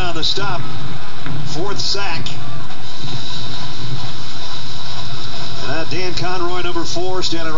on the stop. Fourth sack. And Dan Conroy, number four, standing right.